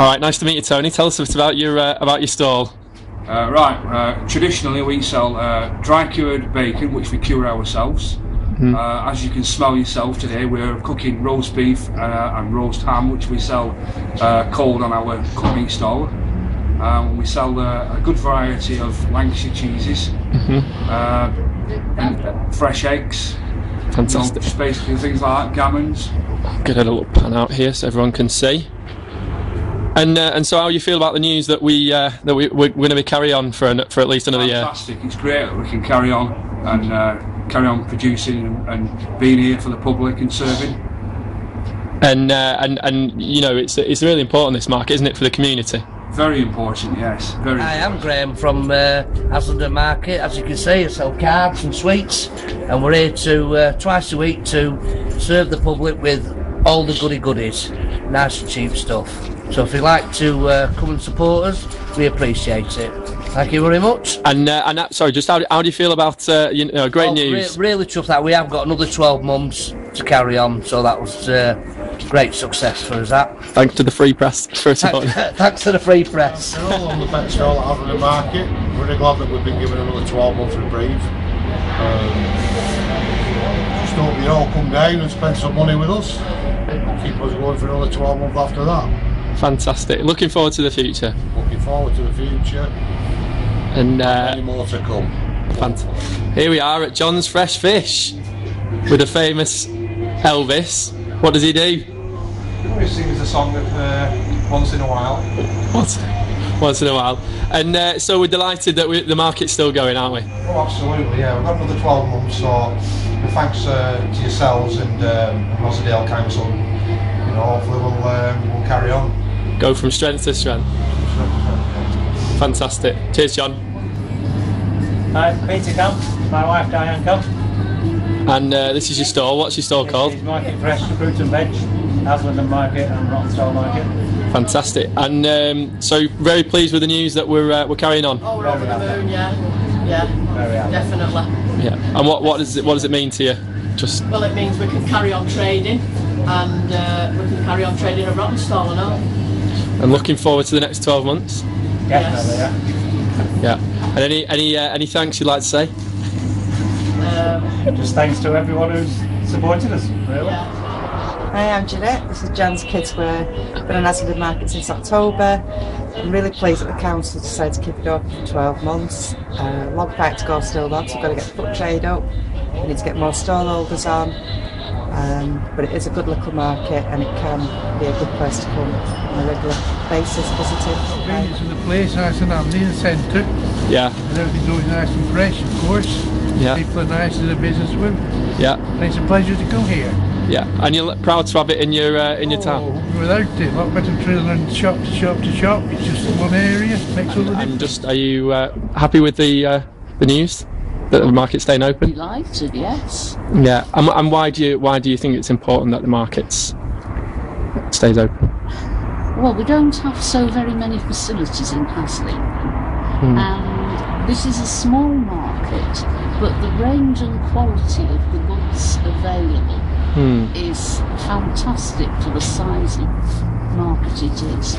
All right, nice to meet you, Tony. Tell us a bit about your uh, about your stall. Uh, right, uh, traditionally we sell uh, dry cured bacon, which we cure ourselves. Uh, as you can smell yourself today, we're cooking roast beef uh, and roast ham, which we sell uh, cold on our cut meat stall. Um, we sell uh, a good variety of Lancashire cheeses, uh, and fresh eggs, you know, Fantastic. basically things like that, gammons. Get a little pan out here so everyone can see. And uh, and so, how you feel about the news that we uh, that we, we're going to be carry on for an, for at least another year? Fantastic! It's great that we can carry on and uh, carry on producing and, and being here for the public and serving. And uh, and and you know, it's it's really important this market, isn't it, for the community? Very important, yes. Very. Hi, I'm Graham from uh, Haslingden Market. As you can see, I sell cards and sweets, and we're here to uh, twice a week to serve the public with all the goody goodies, nice and cheap stuff. So if you'd like to uh, come and support us, we appreciate it. Thank you very much. And uh, and uh, sorry, just how, how do you feel about uh, you know great Oh, re- news? really tough that we have got another 12 months to carry on, so that was uh, great success for us. That. Thanks to the free press for supporting. Thanks to the free press. They're all on the best stall out of the market. We're really glad that we've been given another 12 months reprieve. Um, just hope you all come down and spend some money with us. Keep us going for another 12 months after that. Fantastic. Looking forward to the future. Looking forward to the future. And uh, Many more to come. Fant- Here we are at John's Fresh Fish with the famous Elvis. What does he do? He sings a song uh, once in a while. Once, once in a while. And uh, so we're delighted that we, the market's still going, aren't we? Oh, absolutely, yeah. We've got another 12 months, so with thanks uh, to yourselves and um, Rossendale Council, you know, hopefully we'll, um, we'll carry on. Go from strength to strength. Fantastic. Cheers, John. Hi, Peter Camp, my wife Diane Camp. And uh, this is your store. What's your store called? It's Market Fresh, Fruit and Veg, Haslingden Market and Rawtenstall Market. Fantastic. And um, so very pleased with the news that we're uh, we're carrying on. Oh, we're over the moon, yeah. Yeah, Very happy. definitely. Yeah. And what what does it what does it mean to you? Just Well, it means we can carry on trading and uh, we can carry on trading at Rawtenstall and all. and looking forward to the next 12 months. Definitely, Yes. yeah. Yeah. And any any uh, any thanks you'd like to say? Um, Just thanks to everyone who's supported us, really. yeah. Hi, I'm Jeanette. This is Jan's Kids Wear. Been on Haslingden Market since October. I'm really pleased that the council decided to keep it open for 12 months. A Uh, long fight to go still though, so we've got to get the foot trade up. We need to get more stall holders on. Um, but it is a good little market and it can be a good place to come on a regular basis, visiting. Convenience of the place, nice and handy in the centre, Yeah. and everything's always nice and fresh, of course. Yeah. People are nice to the business with, Yeah. and it's a pleasure to come here. Yeah. And you're proud to have it in your uh, in your town. Oh, without it, a lot better travelling shop to shop to shop. It's just one area, makes all the difference. And just are you uh, happy with the uh, the news that the market's staying open? Delighted, yes. Yeah. And, and why do you why do you think it's important that the markets stays open? Well, we don't have so very many facilities in Haslingden, and this is a small market, but the range and quality of the goods available hmm. is fantastic for the size of market it is.